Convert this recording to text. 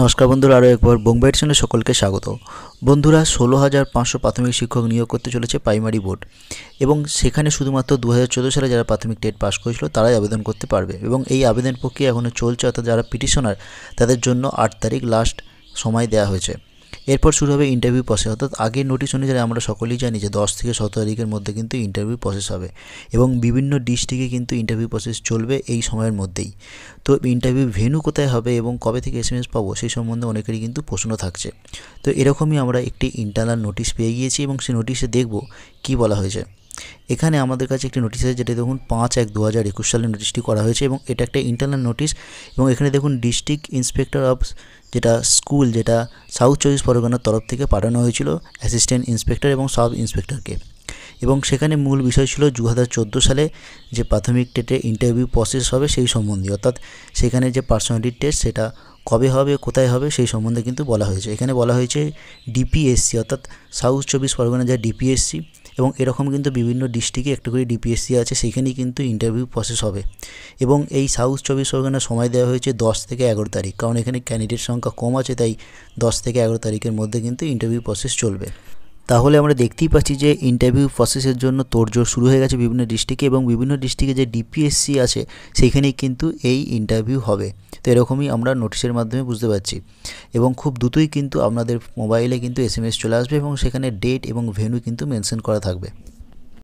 নমস্কার বন্ধুরা, আরও একবার বোম্বাইয়ের চ্যানেলে সকলকে স্বাগত। বন্ধুরা ষোলো হাজার পাঁচশো প্রাথমিক শিক্ষক নিয়োগ করতে চলেছে প্রাইমারি বোর্ড এবং সেখানে শুধুমাত্র দু হাজার চোদ্দ সালে যারা প্রাথমিক টেট পাস করেছিল, তারাই আবেদন করতে পারবে এবং এই আবেদন প্রক্রিয়া এখনও চলছে, অর্থাৎ যারা পিটিশনার, তাদের জন্য আট তারিখ লাস্ট সময় দেওয়া হয়েছে। এরপর শুরু হবে ইন্টারভিউ প্রসেস অর্থাৎ আগে নোটিশ অনুযায়ী আমরা সকলেই জানি যে দশ থেকে সতেরো তারিখের মধ্যে কিন্তু ইন্টারভিউ প্রসেস হবে এবং বিভিন্ন ডিস্ট্রিক্টে কিন্তু ইন্টারভিউ প্রসেস চলবে এই সময়ের মধ্যেই। তো ইন্টারভিউ ভেন্যু কোথায় হবে এবং কবে থেকে এস এম এস পাবো সেই সম্বন্ধে অনেকেরই কিন্তু প্রশ্ন থাকছে। তো এরকমই আমরা একটি ইন্টারনাল নোটিশ পেয়ে গিয়েছি এবং সেই নোটিশে দেখব কি বলা হয়েছে। এখানে আমাদের কাছে একটি নোটিশ আছে, যেটা দেখুন পাঁচ এক দু হাজার একুশ সালে নোটিশটি করা হয়েছে এবং এটা একটা ইন্টারনাল নোটিশ এবং এখানে দেখুন ডিস্ট্রিক্ট ইন্সপেক্টর অফ যেটা স্কুল যেটা সাউথ চব্বিশ পরগনার তরফ থেকে পাঠানো হয়েছিল অ্যাসিস্ট্যান্ট ইন্সপেক্টর এবং সাব ইন্সপেক্টরকে এবং সেখানে মূল বিষয় ছিল দু হাজার চোদ্দ সালে যে প্রাথমিক টেটে ইন্টারভিউ প্রসেস হবে সেই সম্বন্ধে অর্থাৎ সেখানে যে পার্সোনালিটি টেস্ট সেটা কবে হবে, কোথায় হবে সেই সম্বন্ধে কিন্তু বলা হয়েছে। এখানে বলা হয়েছে ডিপিএসসি অর্থাৎ সাউথ চব্বিশ পরগনা যা ডিপিএসসি এবং এরকম কিন্তু বিভিন্ন ডিস্ট্রিক্টে একটা করে ডিপিএসসি আছে, সেখানেই কিন্তু ইন্টারভিউ প্রসেস হবে। এবং এই সাউথ চব্বিশ পরগনার সময় দেওয়া হয়েছে দশ থেকে এগারো তারিখ, কারণ এখানে ক্যান্ডিডেট সংখ্যা কম আছে, তাই দশ থেকে এগারো তারিখের মধ্যে কিন্তু ইন্টারভিউ প্রসেস চলবে। তাহলে আমরা দেখতেই পাচ্ছি যে ইন্টারভিউ প্রসেসের জন্য তোড়জোড় শুরু হয়ে গেছে বিভিন্ন ডিস্ট্রিক্টে এবং বিভিন্ন ডিস্ট্রিক্টে যে ডিপিএসসি আছে সেইখানেই কিন্তু এই ইন্টারভিউ হবে। তো এরকমই আমরা নোটিশের মাধ্যমে বুঝতে পারছি। এবং খুব দ্রুতই কিন্তু আপনাদের মোবাইলে কিন্তু এস চলে আসবে এবং সেখানে ডেট এবং ভেন্যু কিন্তু মেনশন করা থাকবে।